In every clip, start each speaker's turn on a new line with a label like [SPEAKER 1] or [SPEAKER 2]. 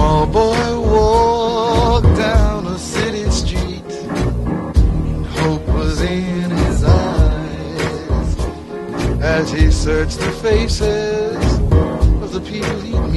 [SPEAKER 1] A small boy walked down a city street. Hope was in his eyes as he searched the faces of the people he'd meet.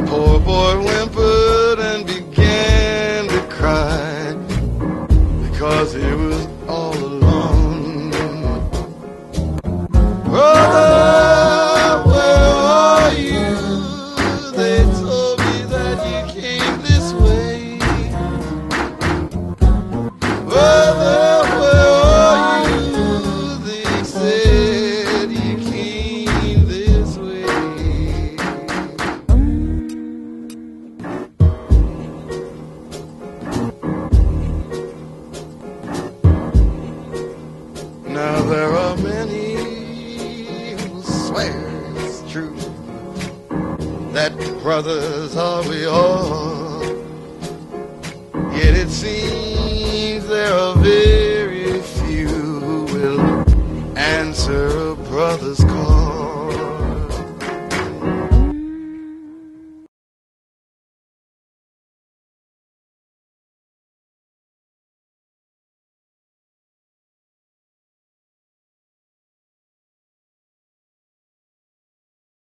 [SPEAKER 1] The poor boy whimpered and began to cry because he was all alone. Brother, where are you? They told me that you came this way. Brother, that brothers are we all. Yet it seems there are very few who will answer a brother's call.